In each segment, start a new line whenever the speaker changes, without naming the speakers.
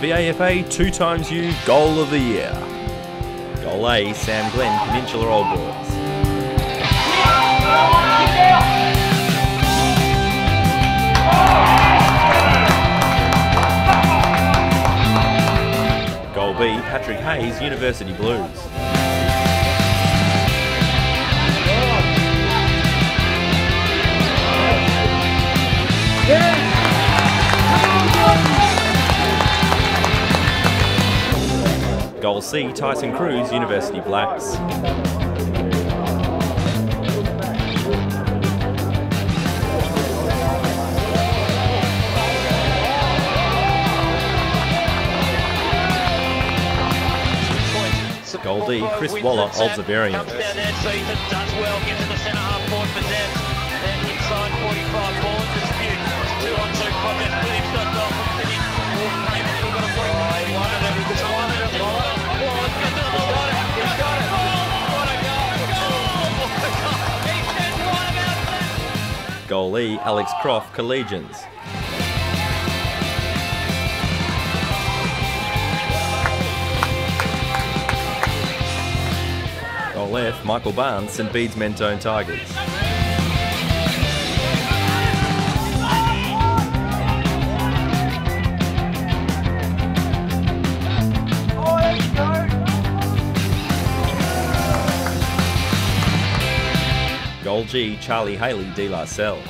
VAFA 2XU Goal of the Year. Goal A, Sam Glenn, Peninsula Old Boys. Goal B, Patrick Hayes, University Blues. Goal C, Tyson Cruz, University Blacks. Goal D, Chris Waller, Old Xaverian.
Comes that?
Goal E, Alex Croft, Collegians. Goal F, Michael Barnes, St Bede's Mentone Tigers. G, Charlie Haley, De La Salle.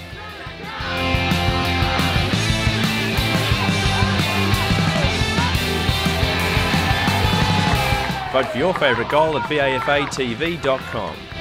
Vote for your favourite goal at vafatv.com.